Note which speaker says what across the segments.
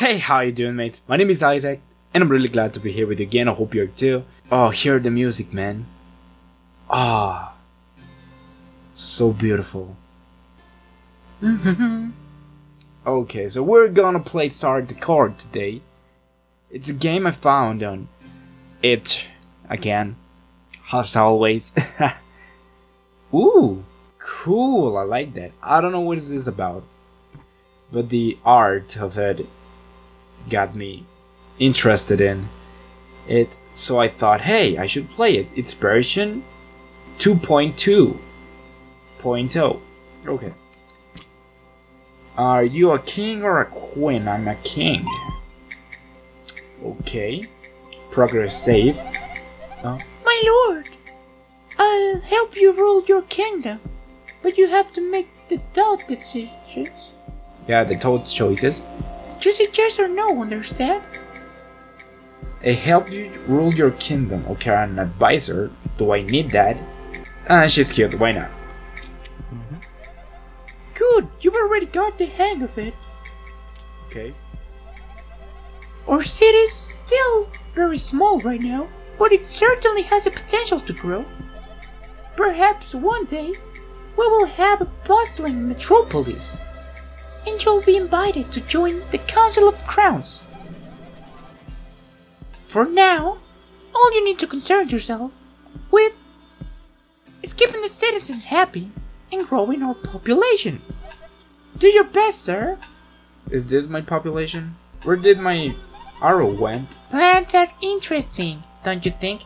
Speaker 1: Hey, how you doing, mates? My name is Isaac, and I'm really glad to be here with you again. I hope you're too. Oh, hear the music, man. Ah, so beautiful. okay, so we're gonna play Sort the Court today. It's a game I found on it again, as always. Ooh, cool! I like that. I don't know what this is about, but the art of it got me interested in it. So I thought, hey, I should play it. It's version 2.2.0. Okay. Are you a king or a queen? I'm a king. Okay. Progress save. Oh.
Speaker 2: My lord, I'll help you rule your kingdom, but you have to make the tough decisions.
Speaker 1: Yeah, the toad choices.
Speaker 2: Just say yes or no, understand?
Speaker 1: I help you rule your kingdom. Okay, I'm an advisor. Do I need that? Ah, she's cute. Why not?
Speaker 2: Good, you've already got the hang of it.
Speaker 1: Okay.
Speaker 2: Our city's still very small right now, but it certainly has the potential to grow. Perhaps one day we will have a bustling metropolis, and you'll be invited to join the Council of Crowns. For now, all you need to concern yourself with is keeping the citizens happy and growing our population. Do your best, sir.
Speaker 1: Is this my population? Where did my arrow went?
Speaker 2: Plants are interesting, don't you think?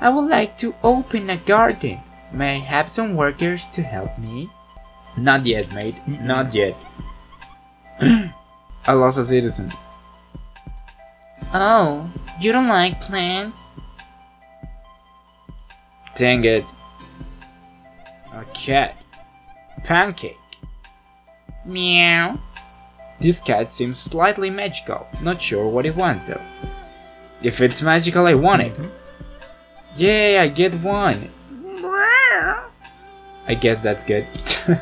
Speaker 2: I would like to open a garden. May I have some workers to help me?
Speaker 1: Not yet, mate. Not yet. I lost a citizen.
Speaker 2: Oh, you don't like plants?
Speaker 1: Dang it. A cat. Pancake.
Speaker 2: Meow.
Speaker 1: This cat seems slightly magical. Not sure what it wants though. If it's magical, I want it. Mm-hmm. Yay, I get one. I guess that's good.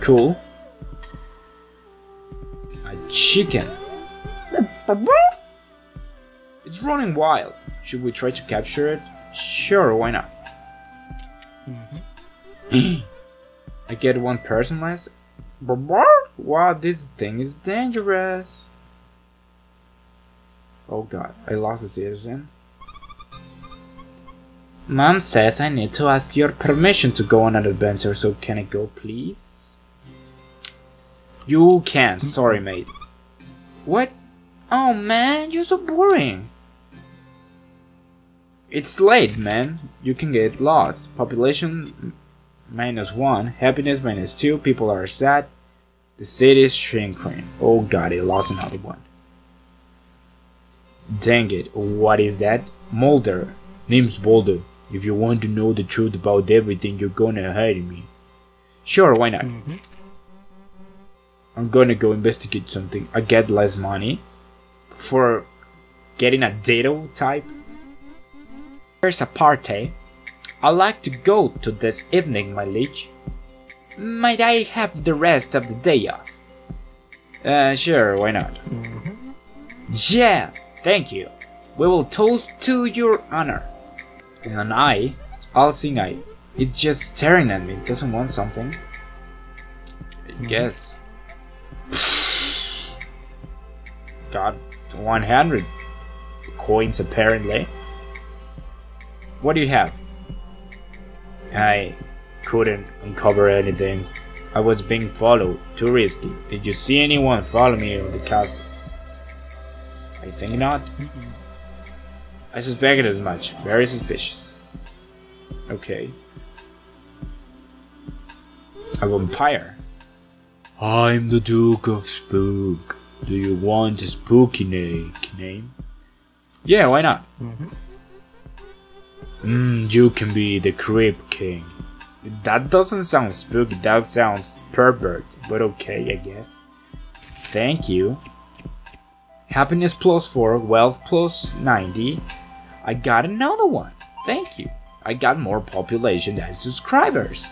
Speaker 1: cool. Chicken. It's running wild. Should we try to capture it? Sure, why not? Mm-hmm. I get one person less. Wow, this thing is dangerous. Oh god, I lost a citizen. Mom says I need to ask your permission to go on an adventure, so can I go please? You can't, sorry mate. What?
Speaker 2: Oh man, you're so boring.
Speaker 1: It's late, man. You can get lost. Population minus 1, happiness minus 2, people are sad. The city is shrinking. Oh god, I lost another one. Dang it, what is that? Mulder. Name's Boulder. If you want to know the truth about everything, you're gonna hire me. Sure, why not? Mm-hmm. I'm gonna go investigate something. I get less money for getting a dado type. There's a party. I'd like to go to this evening, my liege. Might I have the rest of the day off? Uh, sure, why not? Yeah, thank you. We will toast to your honor. And I, I'll sing I. It's just staring at me. Doesn't want something. I guess. Got 100 coins apparently. What do you have? I couldn't uncover anything. I was being followed. Too risky. Did you see anyone follow me on the castle? I think not. I suspected as much. Very suspicious. Okay. A vampire. I'm the Duke of Spook. Do you want a spooky name? Yeah, why not? Mm, you can be the Creep King. That doesn't sound spooky, that sounds pervert, but okay, I guess. Thank you. Happiness plus 4, wealth plus 90. I got another one. Thank you. I got more population than subscribers.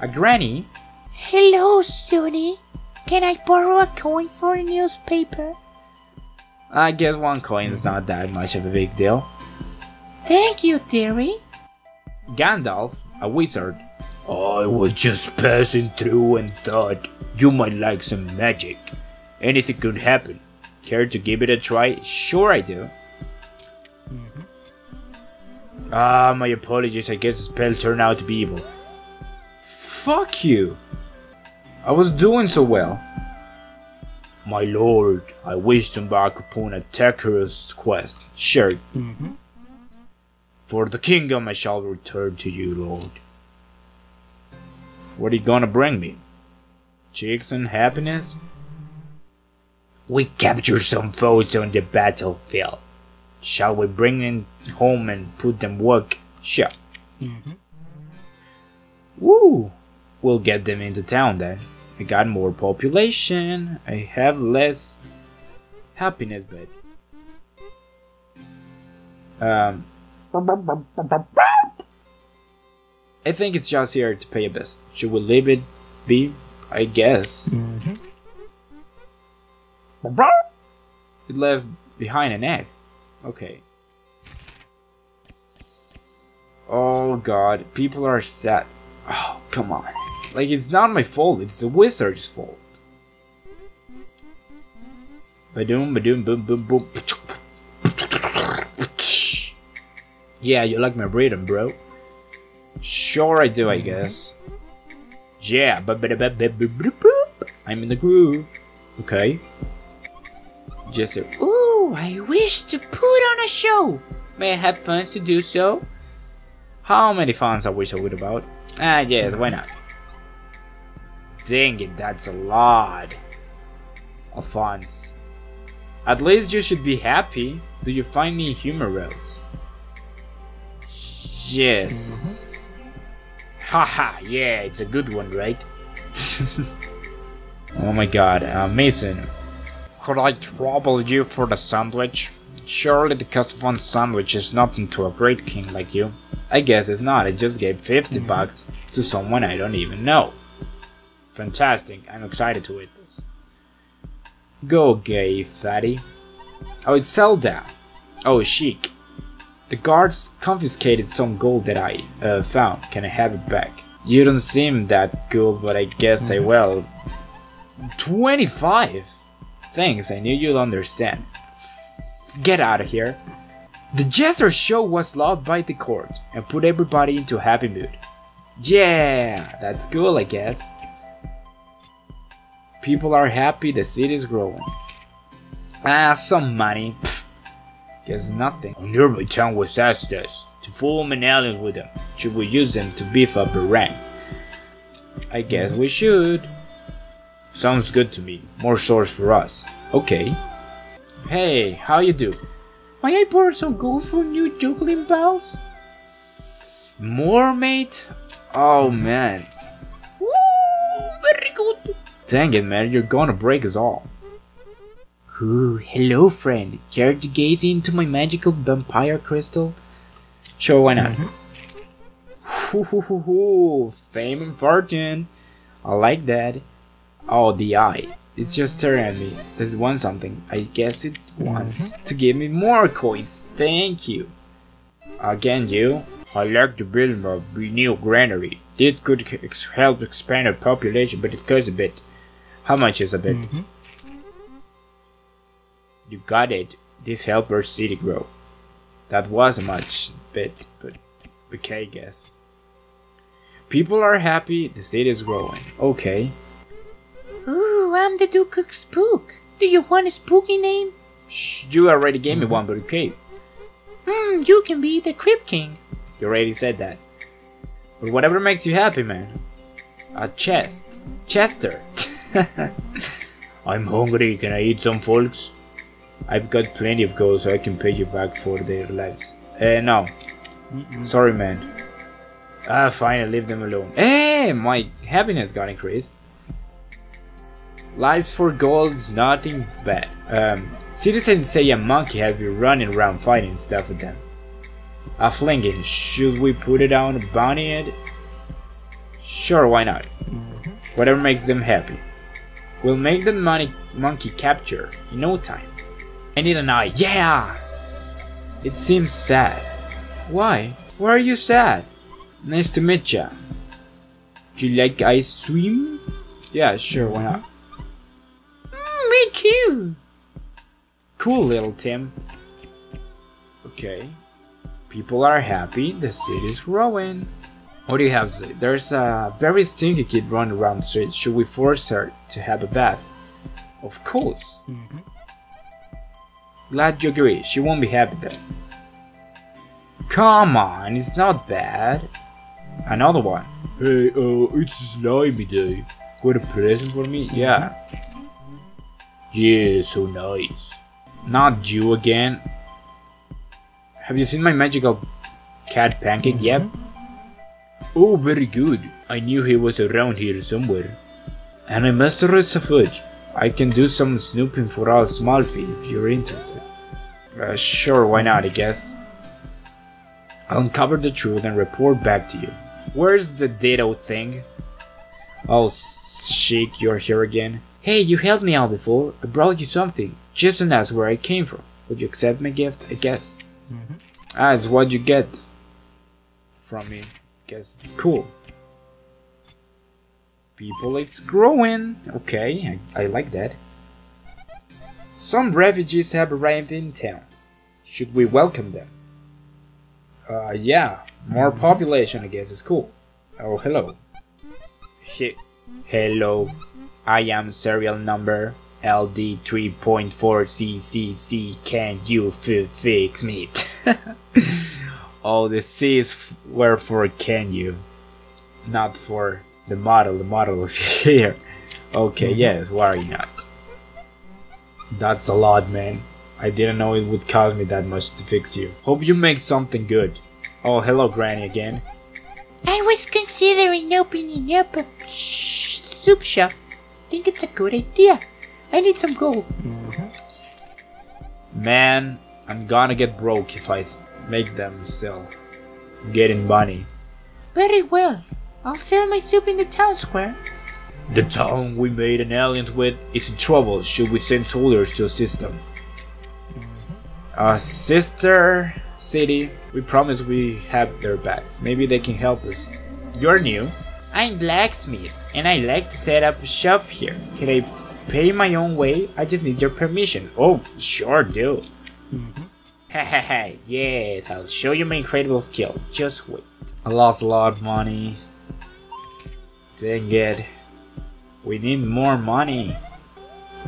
Speaker 1: A granny.
Speaker 2: Hello, Sunny. Can I borrow a coin for a newspaper?
Speaker 1: I guess one coin is not that much of a big deal.
Speaker 2: Thank you, dearie.
Speaker 1: Gandalf, a wizard. I was just passing through and thought you might like some magic. Anything could happen. Care to give it a try? Sure, I do. Ah, my apologies. I guess the spell turned out to be evil. Fuck you. I was doing so well. My lord, I wish to embark upon a treacherous quest. Sure. Mm-hmm. For the kingdom I shall return to you, lord. What are you gonna bring me? Chicks and happiness? We captured some foes on the battlefield. Shall we bring them home and put them work? Sure. Mm-hmm. Woo! We'll get them into town then. I got more population. I have less happiness, but um, I think it's just here to pay a bill. Should we leave it be? I guess. It left behind an egg. Okay. Oh god, people are sad. Oh, come on. Like, it's not my fault, it's the wizard's fault. Badoom, badoom, boom, boom, boom. Yeah, you like my rhythm, bro. Sure I do, I guess. Yeah, I'm in the groove. Okay. Just a,
Speaker 2: Ooh, I wish to put on a show. May I have funds to do so?
Speaker 1: how many fans I wish I would about? Ah, yes, why not? Dang it, that's a lot of funds. At least you should be happy. Do you find any humorous? Yes. Haha, yeah, it's a good one, right? oh my god, uh, Mason. Could I trouble you for the sandwich? Surely the one sandwich is nothing to a great king like you. I guess it's not, I just gave 50 bucks to someone I don't even know. Fantastic, I'm excited to eat this. Go gay, fatty. Oh, it's Zelda. Oh, chic. The guards confiscated some gold that I uh, found. Can I have it back? You don't seem that good, but I guess I will. 25? Thanks, I knew you'd understand. Get out of here. The Jester show was loved by the court and put everybody into a happy mood. Yeah, that's cool, I guess. People are happy, the city's growing. Ah, some money. Guess nothing. Nearby town was asked us to form an alliance with them. Should we use them to beef up our ranks? I guess we should. Sounds good to me. More source for us. Okay. Hey, how you do?
Speaker 2: May I borrow some gold for new juggling balls?
Speaker 1: More, mate? Oh man.
Speaker 2: Woo! Very good.
Speaker 1: Dang it, man. You're gonna break us all.
Speaker 2: Ooh, hello, friend. Care to gaze into my magical vampire crystal?
Speaker 1: Sure, why not? Mm-hmm. Hoo, hoo. Fame and fortune. I like that. Oh, the eye. It's just staring at me. Does it want something? I guess it wants mm-hmm. to give me more coins. Thank you. Again, you. I like to build a new granary. This could ex- help expand our population, but it costs a bit. How much is a bit? You got it. This helped our city grow. That was a much bit, but okay, I guess. People are happy, the city is growing. Okay.
Speaker 2: Ooh, I'm the Duke of Spook. Do you want a spooky name?
Speaker 1: Shh, you already gave me one, but okay.
Speaker 2: Hmm, you can be the Crypt King.
Speaker 1: You already said that. But whatever makes you happy, man. A chest. Chester. I'm hungry. Can I eat some, folks? I've got plenty of gold, so I can pay you back for their lives. Uh, no. Sorry, man. Ah, fine. I leave them alone. Hey, my happiness got increased. Lives for gold is nothing bad. Um, citizens say a monkey has been running around fighting stuff with them. A flinging. Should we put it on a bounty? Sure, why not? Whatever makes them happy. We'll make the money monkey capture in no time. I need an eye. Yeah! It seems sad. Why? Why are you sad? Nice to meet ya. Do you like ice cream? Yeah, sure, why not?
Speaker 2: Mm, me too.
Speaker 1: Cool, little Tim. Okay. People are happy, the city's growing. What do you have to say? There's a very stinky kid running around the street. Should we force her to have a bath? Of course. Mm-hmm. Glad you agree. She won't be happy then. Come on, it's not bad. Another one. Hey, uh, it's slimy day. Got a present for me? Mm-hmm. Yeah. Yeah, so nice. Not you again. Have you seen my magical cat pancake mm-hmm. yet? Oh, very good. I knew he was around here somewhere. And I master a fudge. I can do some snooping for a small fee if you're interested. Uh, sure, why not, I guess. I'll uncover the truth and report back to you. Where's the Ditto thing? Oh, shit, you're here again.
Speaker 2: Hey, you helped me out before. I brought you something. Just to ask where I came from.
Speaker 1: Would you accept my gift? I guess. Ah, it's what you get from me. Guess it's cool. People, it's growing. Okay, I, I like that. Some refugees have arrived in town. Should we welcome them? Uh, yeah. More population, I guess, is cool. Oh, hello. He hello. I am serial number LD3.4CCC. Can you fix me? oh, the C is f- were for can you, not for the model. The model is here. Okay, mhm. yes, why are you not? That's a lot, man. I didn't know it would cost me that much to fix you. Hope you make something good. Oh, hello, Granny again.
Speaker 2: I was considering opening up a soup shop. Think it's a good idea. I need some gold. Mm-hmm.
Speaker 1: Man, I'm gonna get broke if I s- make them still. Getting money.
Speaker 2: Very well. I'll sell my soup in the town square.
Speaker 1: The town we made an alliance with is in trouble. Should we send soldiers to assist them? Uh, sister city, we promise we have their backs. Maybe they can help us. You're new.
Speaker 2: I'm blacksmith, and I like to set up a shop here.
Speaker 1: Can I pay my own way? I just need your permission. Oh, sure do. Hahaha, yes, I'll show you my incredible skill. Just wait. I lost a lot of money. Dang it. We need more money.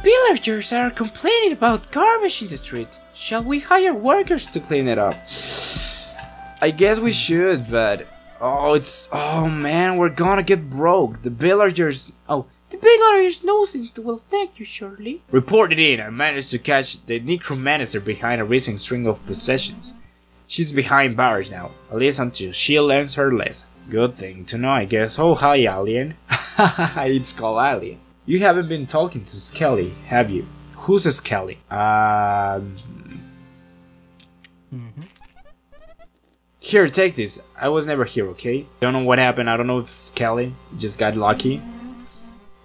Speaker 2: Villagers are complaining about garbage in the street. Shall we hire workers to
Speaker 1: to clean it up. I guess we should, but oh, it's oh man, we're gonna get broke. The villagers. Oh,
Speaker 2: The villagers noticed will thank you shortly.
Speaker 1: reported in. I managed to catch the necromancer behind a recent string of possessions. She's behind bars now, at least until she learns her lesson. Good thing to know, I guess. Oh, hi, alien. it's called alien. You haven't been talking to Skelly, have you? Who's a Skelly? Um. Here, take this. I was never here, okay? Don't know what happened. I don't know if Skelly just got lucky.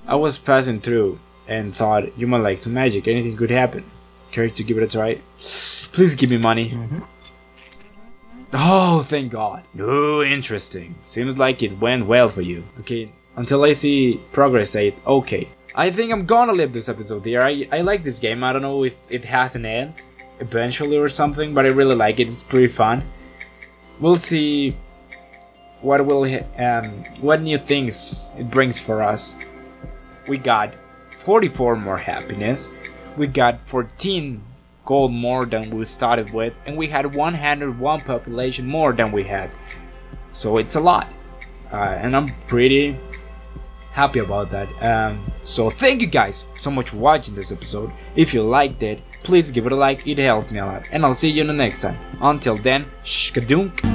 Speaker 1: I was passing through and thought you might like some magic. Anything could happen. Care to give it a try? Please give me money. Oh, thank God. Oh, interesting. Seems like it went well for you. Okay, until I see progress, say it. Okay. I think I'm gonna leave this episode here. I, I like this game. I don't know if it has an end eventually or something, but I really like it. It's pretty fun. We'll see what will um what new things it brings for us. We got 44 more happiness. We got 14 gold more than we started with, and we had 101 population more than we had. So it's a lot, uh, and I'm pretty happy about that. Um, so thank you guys so much for watching this episode. If you liked it, please give it a like. It helps me a lot, and I'll see you in the next time. Until then, shkadunk.